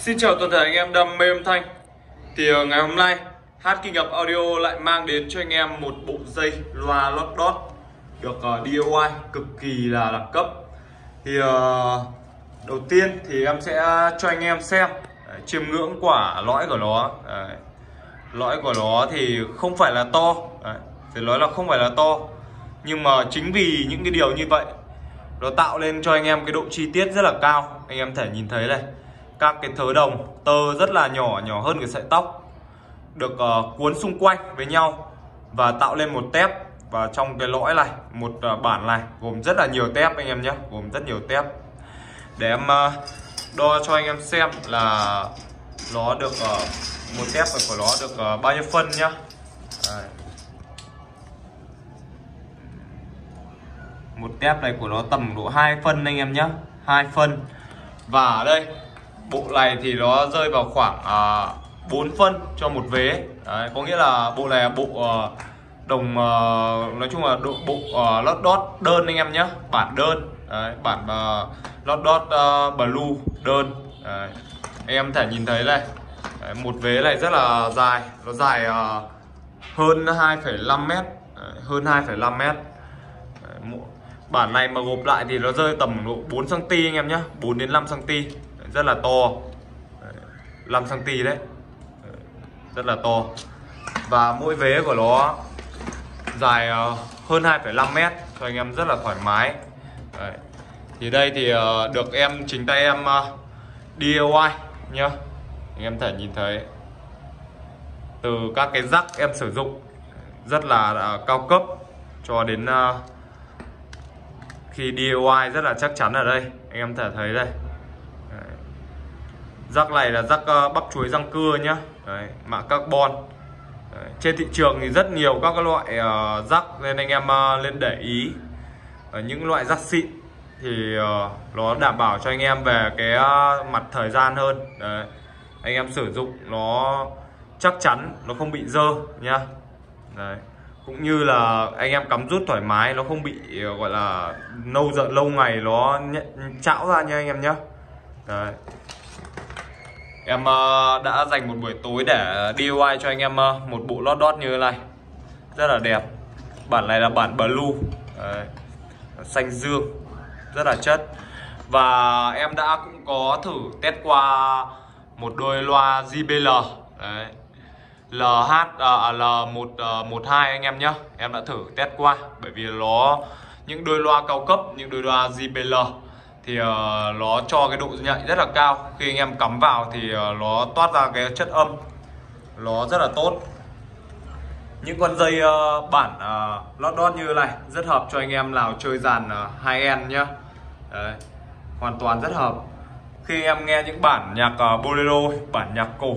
Xin chào toàn thể anh em đam mê âm thanh. Thì ờ, ngày hôm nay Hát Kinh Ngập Audio lại mang đến cho anh em một bộ dây loa lót đót Được ờ, uh, DIY cực kỳ là đẳng cấp. Thì uh, đầu tiên thì em sẽ cho anh em xem. Đấy, Chiêm ngưỡng quả lõi của nó. Đấy. Lõi của nó thì không phải là to. Đấy. Phải nói là không phải là to. Nhưng mà chính vì những cái điều như vậy Nó tạo lên cho anh em cái độ chi tiết rất là cao. Anh em thể nhìn thấy đây các cái thớ đồng tơ rất là nhỏ nhỏ hơn cái sợi tóc. Được uh, cuốn xung quanh với nhau và tạo lên một tép. Và trong cái lõi này một uh, bản này gồm rất là nhiều tép anh em nhé gồm rất nhiều tép. Để em uh, đo cho anh em xem là nó được uh, một tép của nó được uh, bao nhiêu phân nhá. Đây. một tép này của nó tầm độ 2 phân anh em nhé hai phân. Và ở đây bộ này thì nó rơi vào khoảng à, 4 phân cho một vế. Đấy, có nghĩa là bộ này là bộ uh, đồng uh, nói chung là độ bộ uh, lót đót đơn anh em nhé bản đơn Đấy, bản uh, lót đót uh, blue đơn. Đấy. anh em thể nhìn thấy này. Đấy, một vế này rất là dài. Nó dài uh, hơn 2,5 mét. Đấy, hơn 2,5 mét. Đấy, bản này mà gộp lại thì nó rơi tầm độ 4 cm anh em nhé 4 đến 5 cm rất là to. 5 cm đấy. Rất là to. Và mỗi vế của nó dài ờ, hơn 2,5 mét cho anh em rất là thoải mái. Đấy. thì đây thì ờ, được em chính tay em ờ, DIY nhá. Anh em thể nhìn thấy từ các cái rắc em sử dụng rất là cao cấp cho đến khi DIY rất là chắc chắn ở đây. Anh em thể thấy đây rắc này là rắc ờ, bắp chuối răng cưa nhá Đấy, mạ carbon Đấy, trên thị trường thì rất nhiều các loại uh, rắc nên anh em ờ, uh, lên để ý ở những loại rắc xịn thì uh, nó đảm bảo cho anh em về cái uh, mặt thời gian hơn Đấy. anh em sử dụng nó chắc chắn nó không bị dơ nhá Đấy. cũng như là anh em cắm rút thoải mái nó không bị uh, gọi là lâu giờ lâu ngày nó chảo ra nha anh em nhé Đấy. Em ờ, đã dành một buổi tối để ờ, DIY cho anh em ờ, một bộ lót đót như thế này. Rất là đẹp. Bản này là bản blue. Đấy. Xanh dương. Rất là chất. Và em đã cũng có thử test qua một đôi loa JBL Đấy. LH à, à L112 anh em nhé Em đã thử test qua. Bởi vì nó những đôi loa cao cấp Những đôi loa JBL thì uh, nó cho cái độ nhạy rất là cao. Khi anh em cắm vào thì uh, nó toát ra cái chất âm. Nó rất là tốt. Những con dây uh, bản uh, lót đót như này rất hợp cho anh em nào chơi dàn uh, high end nhá. Đấy. hoàn toàn rất hợp. Khi em nghe những bản nhạc uh, bolero bản nhạc cổ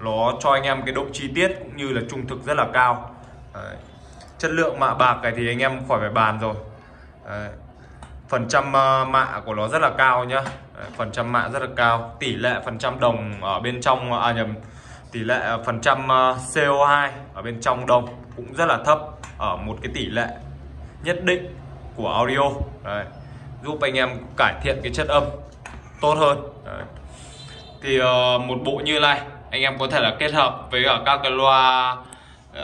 nó cho anh em cái độ chi tiết cũng như là trung thực rất là cao. Đấy. chất lượng mạ bạc này thì anh em khỏi phải bàn rồi. Đấy phần trăm ờ, mạ của nó rất là cao nhá. Phần trăm mạ rất là cao. Tỷ lệ phần trăm đồng ở bên trong à nhầm tỷ lệ phần trăm ờ, CO2 ở bên trong đồng cũng rất là thấp ở một cái tỷ lệ nhất định của audio. Đấy. giúp anh em cải thiện cái chất âm tốt hơn. Đấy. thì uh, một bộ như này anh em có thể là kết hợp với cả các cái loa uh,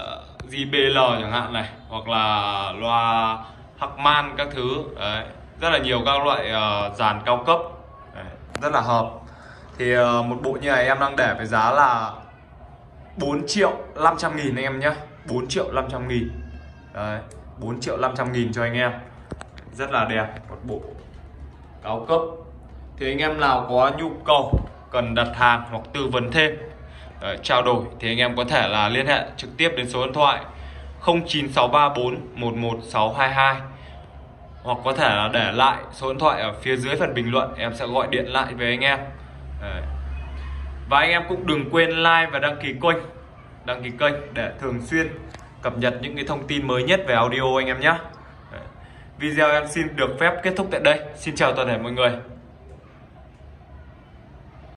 JBL chẳng hạn này hoặc là loa Harman các thứ. Đấy rất là nhiều các loại ờ, dàn uh, cao cấp. Đấy, rất là hợp. Thì uh, một bộ như này em đang để với giá là 4 triệu 500 nghìn anh em nhé 4 triệu 500 nghìn. Đấy, 4 triệu 500 nghìn cho anh em. Rất là đẹp một bộ cao cấp. Thì anh em nào có nhu cầu cần đặt hàng hoặc tư vấn thêm Đấy, trao đổi thì anh em có thể là liên hệ trực tiếp đến số điện thoại 09634 11622 hoặc có thể là để lại số điện thoại ở phía dưới phần bình luận, em sẽ gọi điện lại với anh em. Đấy. và anh em cũng đừng quên like và đăng ký kênh, đăng ký kênh để thường xuyên cập nhật những cái thông tin mới nhất về audio anh em nhé. Video em xin được phép kết thúc tại đây. Xin chào toàn thể mọi người.